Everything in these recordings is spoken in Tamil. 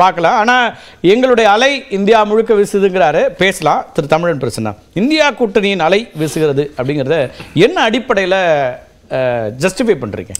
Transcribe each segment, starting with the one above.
பார்க்கலாம். ஆனால் எங்களுடைய அலை இந்தியா முழுக்க வீசுதுங்கிறாரு. பேசலாம். திரு தமிழன் பிரசன்னா இந்தியா கூட்டணியின் அலை வீசுகிறது அப்படிங்கிறத என்ன அடிப்படையில் ஜஸ்டிஃபை பண்ணுறீங்க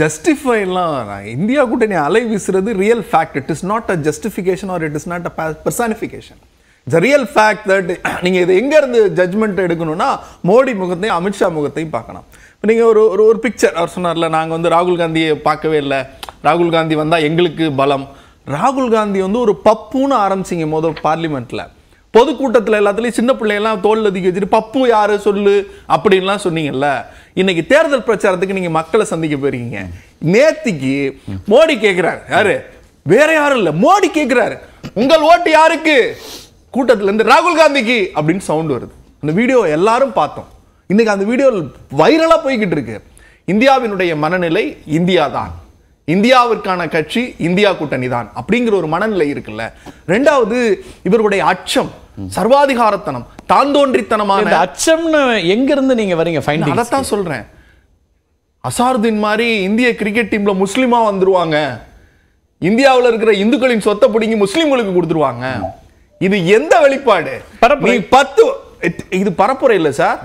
ஜஸ்டிஃபைலாம் இந்தியா கூட்டணி அலை வீசுறது real fact it is not a justification or it is not a personification it's real fact that நீங்கள் இது எங்கேருந்து ஜட்மெண்ட் எடுக்கணும்னா மோடி முகத்தையும் அமித்ஷா முகத்தையும் பார்க்கணும் இப்போ நீங்கள் ஒரு ஒரு ஒரு பிக்சர் அவர் சொன்னார்ல நாங்கள் வந்து ராகுல் காந்தியை பார்க்கவே இல்லை. ராகுல் காந்தி வந்தால் எங்களுக்கு பலம். ராகுல் காந்தி வந்து ஒரு பப்புன்னு ஆரம்பிச்சிங்க மொதல் பார்லிமெண்ட்டில் பொதுக்கூட்டத்தில் எல்லாத்துலேயும் சின்ன பிள்ளையெல்லாம் தோல் ஒதுக்கி வச்சுட்டு பப்பு யார்? சொல்லு. அப்படின்லாம் சொன்னீங்கல்ல. இன்னைக்கு தேர்தல் பிரச்சாரத்துக்கு நீங்கள் மக்களை சந்திக்க போயிருக்கீங்க. நேத்திக்கு மோடி கேட்குறாரு யாரு? வேற யாரும் இல்லை. மோடி கேட்குறாரு உங்கள் ஓட்டு யாருக்கு? கூட்டத்திலேருந்து ராகுல் காந்திக்கு அப்படின்னு சவுண்ட் வருது. அந்த வீடியோ எல்லாரும் பார்த்தோம். இன்னைக்கு அந்த வீடியோ வைரலாக போய்கிட்டு இருக்கு. இந்தியாவினுடைய மனநிலை இந்தியா தான் இந்தியாவிற்கான கட்சி இந்தியா கூட்டணி தான் அப்படிங்கிற ஒரு மனநிலை இருக்குல்ல. ரெண்டாவது இவருடைய அச்சம் சர்வாதிகாரத்தனம் தாந்தோன்றித்தனமான அச்சம்னு எங்க இருந்து நீங்க வரீங்க ஃபைண்டிங் அதைத்தான் சொல்றேன். அசாருதீன் மாதிரி இந்திய கிரிக்கெட் டீம்ல முஸ்லிமா வந்துருவாங்க. இந்தியாவுல இருக்கிற இந்துக்களின் சொத்தை பிடிங்கி முஸ்லிம்களுக்கு கொடுத்துருவாங்க. இது எந்த வெளிப்பாடு? பத்து இது பரப்புரை இல்ல சார்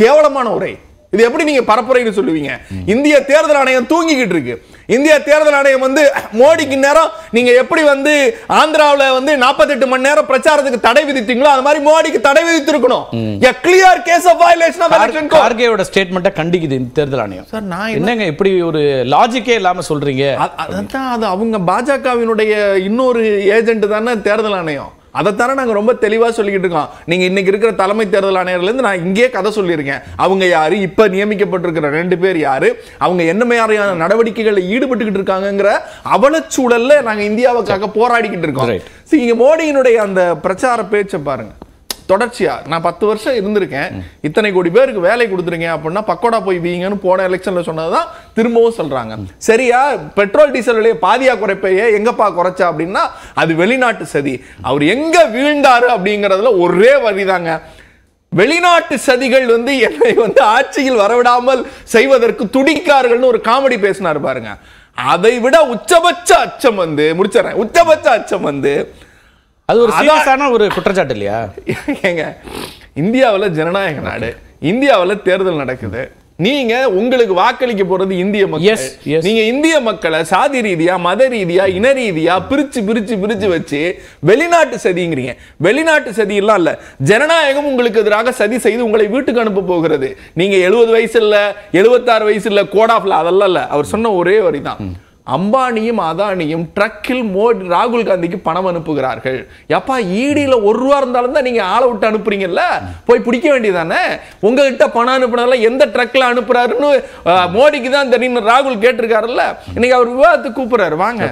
கேவலமான உரை. இது எப்படி நீங்க பரப்புரைன்னு சொல்லுவீங்க? இந்திய தேர்தல் ஆணையம் தூங்கிக்கிட்டு இருக்கு. இந்திய தேர்தல் ஆணையம் வந்து மோடிக்கு நேரம் நீங்க எப்படி வந்து ஆந்திராவுல வந்து 48 மணி நேரம் பிரச்சாரத்துக்கு தடை விதித்தீங்களோ அது மாதிரி மோடிக்கு தடை விதித்திருக்கணும். a clear case of violation of election code. கார்கேயோட ஸ்டேட்மெண்ட்டை கண்டிக்குது இந்த தேர்தல் ஆணையம். சார் நான் என்ன- என்னங்க இப்படி ஒரு லாஜிக்கே இல்லாம சொல்றீங்க? அதான் அது அவங்க பாஜகவினுடைய இன்னொரு ஏஜென்ட் தானே தேர்தல் ஆணையம். அதைத்தானே நாங்க ரொம்ப தெளிவா சொல்லிக்கிட்டு இருக்கோம். நீங்க இன்னைக்கு இருக்கிற தலைமை தேர்தல் ஆணையர்ல இருந்து நான் இங்கேயே கதை சொல்லியிருக்கேன். அவங்க யாரு? இப்ப நியமிக்கப்பட்டிருக்கிற ரெண்டு பேர் யாரு? அவங்க என்ன மாதிரியான நடவடிக்கைகளில் ஈடுபட்டுக்கிட்டு இருக்காங்கங்கிற அவலச்சூழல்ல நாங்க இந்தியாவுக்காக போராடிக்கிட்டு இருக்கோம். See, இங்க மோடியினுடைய அந்த பிரச்சார பேச்சை பாருங்க. தொடர்ச்சியா நான் பத்து வருஷம் இருந்திருக்கேன். இத்தனை கோடி பேருக்கு வேலை கொடுத்துருங்க அப்படின்னா பக்கோடா போய் வீங்கன்னு போன எலெக்ஷன்ல சொன்னதுதான் திரும்பவும் சொல்றாங்க. சரியா? பெட்ரோல் டீசல் விலையை பாதியா குறைப்பையே எங்கப்பா குறைச்சா அப்படின்னா அது வெளிநாட்டு சதி. அவர் எங்க வீழ்ந்தாரு அப்படிங்கறதுல ஒரே வரிதாங்க. வெளிநாட்டு சதிகள் வந்து என்னை வந்து ஆட்சியில் வரவிடாமல் செய்வதற்கு துடிக்கார்கள்னு ஒரு காமெடி பேசினார் பாருங்க. அதை விட உச்சபட்ச அச்சம் வந்து முடிச்சிடறேன். உச்சபட்ச அச்சம் வந்து அது ஒரு சீரியஸான ஒரு குற்றச்சாட்டு இல்லையா? ஏங்க இந்தியாவுல ஜனநாயக நாடு இந்தியாவுல தேர்தல் நடக்குது. நீங்க உங்களுக்கு வாக்களிக்க போறது இந்திய மக்கள். நீங்க இந்திய மக்களை சாதி ரீதியா மத ரீதியா இன ரீதியா பிரிச்சு பிரிச்சு பிரிச்சு வச்சு வெளிநாட்டு சதிங்கிறீங்க. வெளிநாட்டு சதி எல்லாம் இல்ல. ஜனநாயகம் உங்களுக்கு எதிராக சதி செய்து உங்களை வீட்டுக்கு அனுப்ப போகிறது. நீங்க எழுபது வயசு இல்ல எழுபத்தாறு வயசு இல்ல கோடாஃப்ல அதெல்லாம் இல்ல. அவர் சொன்ன ஒரே வரிதான். அம்பானியும் அதானியும் ட்ரக்கில் மோடி ராகுல் காந்திக்கு பணம் அனுப்புகிறார்கள். எப்பா ஈடியில் ஒரு ரூபா இருந்தாலும் தான் நீங்கள் ஆளை விட்டு அனுப்புறீங்கல்ல? போய் பிடிக்க வேண்டியதானே? உங்ககிட்ட பணம் அனுப்புனதெல்லாம் எந்த ட்ரக்கில் அனுப்புறாருன்னு மோடிக்கு தான் தெரியும் ராகுல் கேட்டிருக்காருல்ல? இன்னைக்கு அவர் விவாதத்துக்கு கூப்பிடுறாரு. வாங்க.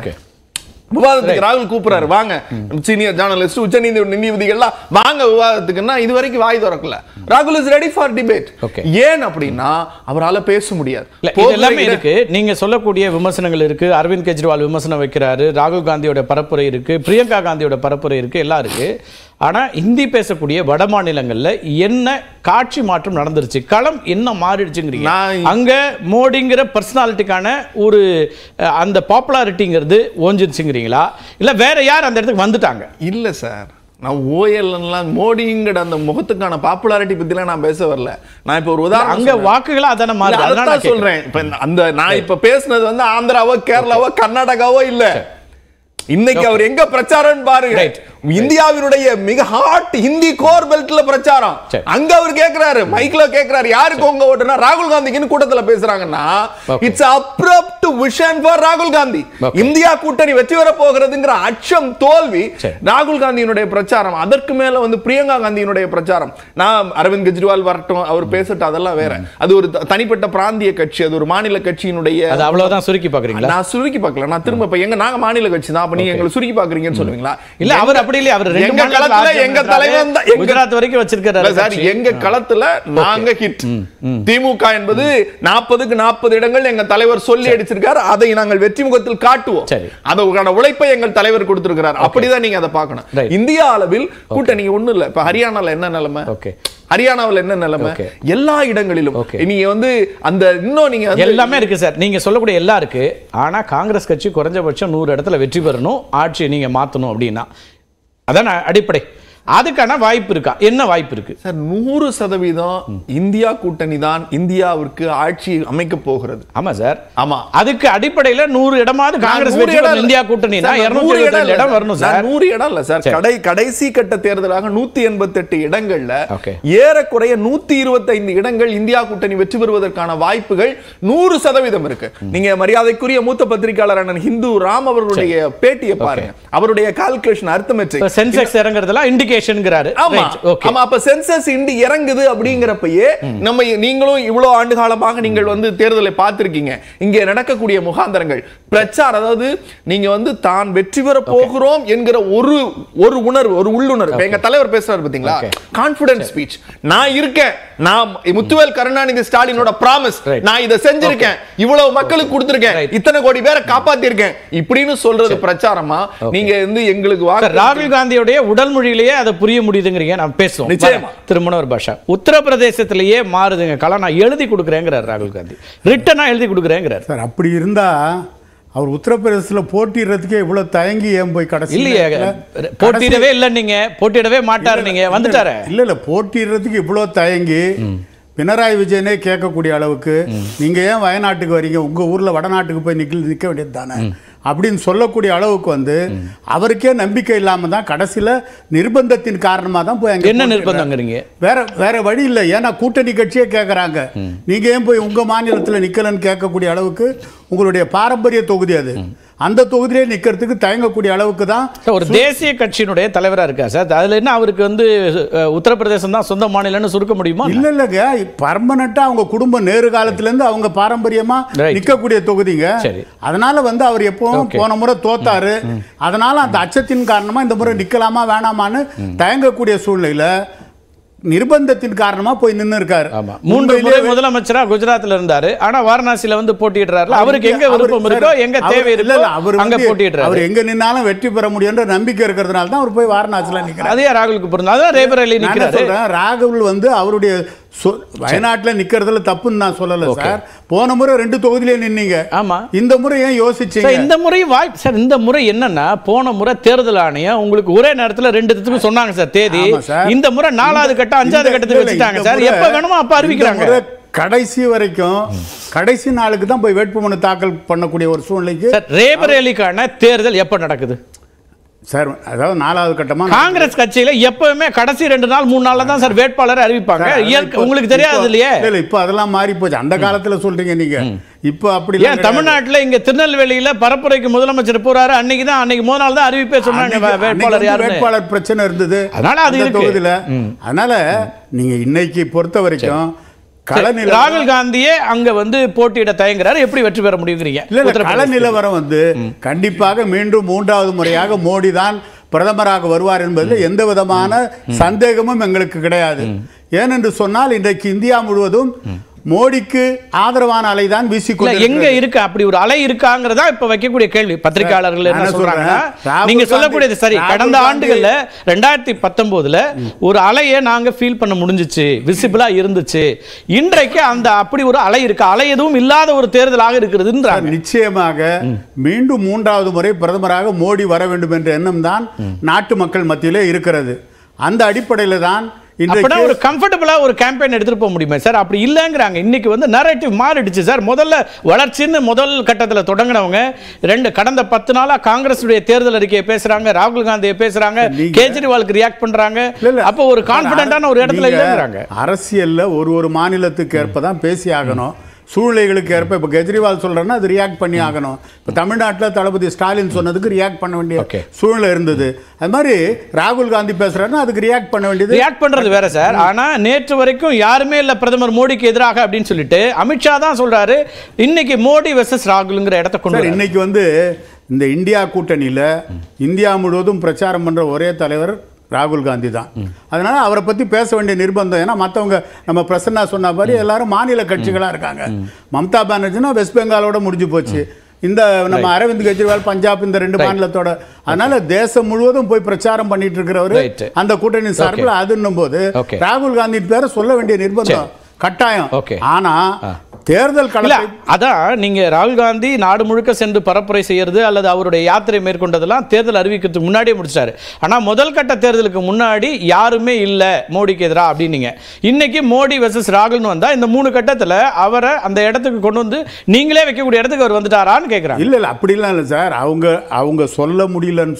விவாதத்துக்கு ராகுல் கூப்பிடுறாரு வாங்க. சீனியர் ஜேர்னலிஸ்ட் உச்ச நீதி நீதிபதிகள்லாம் வாங்க விவாதத்துக்குன்னா இது வரைக்கும் வாய் திறக்கல. ராகுல் இஸ் ரெடி ஃபார் டிபேட். ஏன் அப்படின்னா அவரால பேச முடியாது. எல்லாமே இருக்கு. நீங்க சொல்லக்கூடிய விமர்சனங்கள் இருக்கு. அரவிந்த் கெஜ்ரிவால் விமர்சனம் வைக்கிறாரு. ராகுல் காந்தியோட பரப்புரை இருக்கு. பிரியங்கா காந்தியோட பரப்புரை இருக்கு. எல்லாம் இருக்கு. ஆனா ஹிந்தி பேசக்கூடிய வட மாநிலங்கள்ல என்ன காட்சி மாற்றம் நடந்துருச்சு? களம் என்ன மாறிடுச்சுங்கிறீங்க. அங்க மோடிங்கிற பர்சனாலிட்டிக்கான ஒரு அந்த பாப்புலாரிட்டிங்கிறது ஓஞ்சிருச்சுங்கிறீங்களா? இல்ல வேற யார் அந்த இடத்துக்கு வந்துட்டாங்க? இல்ல சார். நான் ஓஎல்லாம் மோடிங்கிற அந்த முகத்துக்கான பாப்புலாரிட்டி பத்திலாம் நான் பேச வரல. நான் இப்ப ஒரு உதாரணம் அங்க வாக்குகளா அதான நான் கேக்குறேன். சொல்றேன். இப்ப அந்த நான் இப்ப பேசுனது வந்து ஆந்திராவோ கேரளாவோ கர்நாடகாவோ இல்ல. இன்னைக்கு அவர் எங்க பிரச்சாரம் பாருங்க. இந்தியாவினுடைய மிக ஹாட் ஹிந்தி கோர் பெல்ட்ல பிரச்சாரம். சரி. அங்க அவர் கேக்குறாரு மைக்ல கேக்குறாரு யாருக்கு உங்க ஓட்டுனா ராகுல் காந்திக்குன்னு கூட்டத்துல பேசுறாங்கன்னா. இட்ஸ் அப்ரப்ட் விஷன் ஃபார் ராகுல் காந்தி. இந்தியா கூட்டணி வெற்றி பெற போகிறதுங்கிற அச்சம் தோல்வி. ராகுல் காந்தியினுடைய பிரச்சாரம். அதற்கு மேல வந்து பிரியங்கா காந்தியினுடைய பிரச்சாரம். நான் அரவிந்த் கெஜ்ரிவால் வரட்டும் அவர் பேசட்டும் அதெல்லாம் வேற. அது ஒரு தனிப்பட்ட பிராந்திய கட்சி அது ஒரு மாநில கட்சியினுடைய அவ்வளவுதான் சுருக்கி பாக்குறீங்களா நான் சுருக்கி பார்க்கல. நான் திரும்ப எங்க நாங்க மாநில கட்சி தான் அப்ப நீங்க எங்களை சுருக்கி பாக்குறீங்கன்னு சொல்லுவீங்களா? இல்ல அவர் அப்படி இல்லையா அவர் எங்க களத்துல எங்க. தலைவன் குஜராத் வரைக்கும் இல்ல வச்சிருக்காரு சார். எங்க களத்துல நாங்க ஹிட் திமுக என்பது நாற்பதுக்கு நாற்பது இடங்கள் எங்க தலைவர் சொல்லி அடிச்சிருக்காரு. அதை நாங்கள் வெற்றி முகத்தில் காட்டுவோம். அதற்கான உழைப்பை எங்கள் தலைவர் கொடுத்திருக்கிறார். அப்படிதான் நீங்க அதை பார்க்கணும். இந்தியா அளவில் கூட்டணி ஒண்ணு இல்ல. இப்ப ஹரியானால என்ன நிலைமை? ஓகே ஹரியானாவில் என்ன நிலைமை. எல்லா இடங்களிலும். நீங்க வந்து அந்த இன்னும் நீங்க எல்லாமே இருக்கு சார். நீங்க சொல்லக்கூடிய எல்லாம் இருக்கு. ஆனா காங்கிரஸ் கட்சி குறைஞ்சபட்சம் நூறு இடத்துல வெற்றி பெறணும். ஆட்சியை நீங்க மாத்தணும் அப்படின்னா. அதான் அடிப்படை. அதுக்கான வாய்ப்பு இருக்கா? என்ன வாய்ப்பு இருக்கு? சார் நூறு சதவீதம் இந்தியா கூட்டணி தான் இந்தியாவிற்கு ஆட்சி அமைக்க போகிறது. ஆமா சார். ஆமா. அதுக்கு அடிப்படையில நூறு இடமாவது காங்கிரஸ். இந்தியா கூட்டணி இடம். வரணும் சார். நூறு இடம் இல்ல சார். கடை கடைசி கட்ட தேர்தலாக நூத்தி எண்பத்தெட்டு இடங்கள்ல Okay. ஏறக்குறைய நூத்தி இருபத்தைந்து இடங்கள் இந்தியா கூட்டணி வெற்றி பெறுவதற்கான வாய்ப்புகள் நூறு சதவீதம் இருக்கு. நீங்க மரியாதைக்குரிய மூத்த பத்திரிகையாளர் அண்ணன் ஹிந்து ராம் அவர்களுடைய பேட்டியை பாருங்க. அவருடைய கால்குலேஷன் அர்த்தமெட்ரிக். சென்செக்ஸ் இறங்குறதுலாம் இண்டிகேஷன்ங்கிறாரு ஆமா. ஆமா அப்ப சென்சஸ் இண்டி இறங்குது அப்படிங்கிறப்பயே நம்ம நீங்களும் இவ்வளவு ஆண்டு காலமாக நீங்கள் வந்து தேர்தலை பார்த்திருக்கீங்க. இங்கே நடக்கக்கூடிய முகாந்தரங்கள். பிரச்சாரம் அதாவது நீங்க வந்து தான் வெற்றி பெற போகிறோம் என்கிற ஒரு ஒரு உணர்வு ஒரு உள்ளுணர்வு. எங்க தலைவர் பேசுறாரு பாத்தீங்களா. கான்பிடன்ஸ் ஸ்பீச் நான் இருக்கேன். நான் முத்துவேல் கருணாநிதி ஸ்டாலினோட ப்ராமிஸ். நான் இதை செஞ்சிருக்கேன். இவ்வளவு மக்களுக்கு கொடுத்திருக்கேன். இத்தனை கோடி பேரை காப்பாத்திருக்கேன். இப்படின்னு சொல்றது பிரச்சாரமா? நீங்க வந்து எங்களுக்கு ராகுல் காந்தியுடைய உடல் மொழியிலேயே அதை புரிய முடியுதுங்கிறீங்க. நான் பேசுவோம். நிச்சயமா. திருமணவர் பாஷா. உத்தரப்பிரதேசத்திலேயே மாறுதுங்க. கலாம் நான் எழுதி கொடுக்குறேங்கிறார் ராகுல் காந்தி. ரிட்டனா எழுதி கொடுக்குறேங்கிறார். சார் அப்படி இருந்தா அவர் உத்தரப்பிரதேசத்துல போட்டிடுறதுக்கே இவ்வளவு தயங்கி ஏன் போய் கடைசி இல்லையே போட்டியிடவே இல்லை நீங்க. போட்டியிடவே மாட்டார் நீங்க. வந்துட்டாரு. இல்ல இல்ல போட்டிடுறதுக்கு இவ்வளவு தயங்கி பினராயி விஜயனே கேட்கக்கூடிய அளவுக்கு நீங்க ஏன் வயநாட்டுக்கு வரீங்க? உங்க ஊர்ல வடநாட்டுக்கு போய் நிக்க நிக்க வேண்டியது தானே? அப்படின்னு சொல்லக்கூடிய அளவுக்கு வந்து அவருக்கே நம்பிக்கை இல்லாம தான் கடைசியில நிர்பந்தத்தின் காரணமா தான் போய் அங்க என்ன. நிர்பந்தங்கிறீங்க வேற வேற வழி இல்லை. ஏன்னா கூட்டணி கட்சியே கேட்குறாங்க நீங்க ஏன் போய் உங்க மாநிலத்தில் நிக்கலன்னு கேட்கக்கூடிய அளவுக்கு உங்களுடைய பாரம்பரிய தொகுதி அது. அந்த தொகுதியிலே நிக்கிறதுக்கு தயங்கக்கூடிய அளவுக்கு தான் ஒரு தேசிய கட்சியினுடைய தலைவரா இருக்கா சார். அதுல என்ன அவருக்கு வந்து உத்தரப்பிரதேசம் தான் சொந்த மாநிலம்னு சுருக்க முடியுமா? இல்ல இல்லங்க பர்மனண்டா அவங்க குடும்பம் நேரு காலத்துல இருந்து அவங்க பாரம்பரியமா Right. நிக்கக்கூடிய தொகுதிங்க. அதனால வந்து அவர் எப்பவும் போன முறை தோத்தாரு. அதனால அந்த அச்சத்தின் காரணமா இந்த முறை நிக்கலாமா வேணாமான்னு தயங்கக்கூடிய சூழ்நிலையில நிர்பந்தத்தின் காரணமா போய் நின்னு இருக்காரு ஆமா. மூன்று முறை முதலமைச்சரா குஜராத்ல இருந்தாரு. ஆனா வாரணாசியில வந்து போட்டியிடுறாருல. அவருக்கு எங்க விருப்பம் இருக்கோ எங்க தேவை இல்ல, அவர் அங்க போட்டியிடுறாரு. அவர் எங்க நின்னாலும் வெற்றி பெற முடியும்ன்ற நம்பிக்கை இருக்கிறதுனால தான் அவர் போய் வாரணாசில நிக்கிறார். அதே ராகுலுக்கு பொருந்தும் அதான் ரேபர் அலி நான் என்ன நிக்கிறாரு. ராகுல் வந்து அவருடைய சொ- வயநாட்டுல நிக்கிறதுல தப்புன்னு நான் சொல்லல சார். போன முறை ரெண்டு தொகுதியிலே நின்னீங்க. ஆமா. இந்த முறை ஏன் யோசிச்சீங்க? இந்த முறை வாய்ப்பு சார் இந்த முறை என்னன்னா போன முறை தேர்தல் ஆணையம் உங்களுக்கு ஒரே நேரத்துல ரெண்டு இடத்துக்கு சொன்னாங்க சார் தேதி. இந்த முறை நாலாவது கட்டம் அஞ்சாவது கட்டத்துக்கு வச்சுட்டாங்க சார். எப்ப வேணுமோ அப்ப அறிவிக்கிறாங்க. கடைசி வரைக்கும் கடைசி நாளுக்கு தான் போய் வேட்புமனு தாக்கல் பண்ணக்கூடிய ஒரு சூழ்நிலைக்கு சார் ரேபர் அலிக்கான தேர்தல் எப்ப நடக்குது? சார் அதாவது நாலாவது கட்டமா காங்கிரஸ் கட்சியில எப்பவுமே கடைசி ரெண்டு நாள் மூணு நாள்ல தான் சார் வேட்பாளரை அறிவிப்பாங்க. உங்களுக்கு தெரியாது இல்லையே? இல்ல, இப்போ அதெல்லாம் மாறி போச்சு. அந்த காலத்துல சொல்றீங்க நீங்க. இப்போ அப்படி ஏன் தமிழ்நாட்டுல இங்க திருநெல்வேலியில பரப்புரைக்கு முதலமைச்சர் போறாரு அன்னைக்கு தான் அன்னைக்கு முதல் நாள் தான் அறிவிப்பே சொன்னாங்க வேட்பாளர் யாருன்னு. வேட்பாளர் பிரச்சனை இருந்தது அதனால அது. தொகுதியில. அதனால நீங்க இன்னைக்கு பொறுத்த வரைக்கும் ராகுல் காந்தியே அங்க வந்து போட்டியிட தயங்குறாரு. எப்படி வெற்றி பெற முடியுங்கிறீங்க? இல்ல கள. நிலவரம் வந்து கண்டிப்பாக மீண்டும் மூன்றாவது முறையாக மோடி தான் பிரதமராக வருவார் என்பதில் எந்த விதமான சந்தேகமும் எங்களுக்கு கிடையாது. ஏனென்று சொன்னால் இன்றைக்கு இந்தியா முழுவதும் மோடிக்கு ஆதரவான அலைதான் இல்ல வீசிக்கொண்டு எங்க இருக்கு? அப்படி ஒரு அலை இருக்காங்கிறதா இப்ப வைக்கக்கூடிய கேள்வி. பத்திரிகையாளர்கள் என்ன ராகுல் நீங்க சொல்லக்கூடியது சரி. கடந்த ஆண்டுகள்ல ரெண்டாயிரத்தி பத்தொன்பதுல ஒரு அலையை நாங்க ஃபீல் பண்ண முடிஞ்சுச்சு. விசிபிளா இருந்துச்சு. இன்றைக்கு அந்த அப்படி ஒரு அலை இருக்கு. அலை எதுவும் இல்லாத ஒரு தேர்தலாக இருக்கிறதுன்றாங்க. நிச்சயமாக மீண்டும் மூன்றாவது முறை பிரதமராக மோடி வர வேண்டும் என்ற எண்ணம் தான் நாட்டு மக்கள் மத்தியிலே இருக்கிறது. அந்த அடிப்படையில் தான் இன்றைக்கு ஒரு கம்ஃபர்டபுளா ஒரு கேம்பெயின் எடுத்துட்டு போக முடியுமா சார்? அப்படி இல்லைங்கிறாங்க. இன்னைக்கு வந்து நரேட்டிவ் மாறிடுச்சு சார். முதல்ல வளர்ச்சின்னு முதல் கட்டத்துல தொடங்கினவங்க ரெண்டு கடந்த பத்து நாளா காங்கிரஸுடைய தேர்தல் அறிக்கையை பேசுறாங்க ராகுல் காந்தியை பேசுறாங்க கேஜ்ரிவாலுக்கு ரியாக்ட் பண்றாங்க. அப்போ ஒரு கான்பிடண்டான ஒரு இடத்துல இல்லைங்கிறாங்க. அரசியல்ல ஒரு ஒரு மாநிலத்துக்கு ஏற்ப தான் பேசி ஆகணும் சூழ்நிலைகளுக்கு ஏற்ப இப்போ கெஜ்ரிவால் சொல்றேன்னா அது ரியாக்ட் பண்ணி ஆகணும். இப்போ தமிழ்நாட்டில் தளபதி ஸ்டாலின் சொன்னதுக்கு ரியாக்ட் பண்ண வேண்டிய. சூழ்நிலை இருந்தது. அது மாதிரி ராகுல் காந்தி பேசுறாருன்னா அதுக்கு ரியாக்ட் பண்ண வேண்டியது ரியாக்ட் பண்றது வேற சார் ஆனா நேற்று வரைக்கும் யாருமே இல்ல பிரதமர் மோடிக்கு எதிராக அப்படின்னு சொல்லிட்டு அமித்ஷா தான் சொல்றாரு இன்னைக்கு மோடி வெர்சஸ் ராகுல்ங்கிற இடத்த கொண்டு. இன்னைக்கு வந்து இந்த இந்தியா கூட்டணியில இந்தியா முழுவதும் பிரச்சாரம் பண்ற ஒரே தலைவர் ராகுல் காந்தி தான். அதனால அவரை பத்தி பேச வேண்டிய நிர்பந்தம். ஏன்னா மத்தவங்க நம்ம பிரசன்னா சொன்ன மாதிரி எல்லாரும் மாநில கட்சிகளா இருக்காங்க. மம்தா பானர்ஜினா வெஸ்ட் பெங்காலோட முடிஞ்சு போச்சு. இந்த நம்ம அரவிந்த் கெஜ்ரிவால் பஞ்சாப் இந்த ரெண்டு மாநிலத்தோட. அதனால தேசம் முழுவதும் போய் பிரச்சாரம் பண்ணிட்டு இருக்கிறவரு. அந்த கூட்டணி சார்பில் அதுன்னும் போது. ராகுல் காந்தி பேரை சொல்ல வேண்டிய நிர்பந்தம். கட்டாயம். Okay. ஆனா தேர்தல் களத்தை அதான் நீங்க ராகுல் காந்தி நாடு முழுக்க சென்று பரப்புரை செய்யறது அல்லது அவருடைய யாத்திரை மேற்கொண்டதெல்லாம் தேர்தல் அறிவிக்கிறதுக்கு முன்னாடியே முடிச்சிட்டாரு ஆனா முதல் கட்ட தேர்தலுக்கு முன்னாடி யாருமே இல்ல மோடிக்கு எதிரா அப்படின்னீங்க. இன்னைக்கு மோடி வெர்சஸ் ராகுல்னு வந்தா இந்த மூணு கட்டத்துல அவரை அந்த இடத்துக்கு கொண்டு வந்து நீங்களே வைக்கக்கூடிய இடத்துக்கு அவர் வந்துட்டாரான்னு கேக்குறாங்க. இல்ல இல்ல அப்படிலாம் இல்ல சார். அவங்க அவங்க சொல்ல முடியலன்னு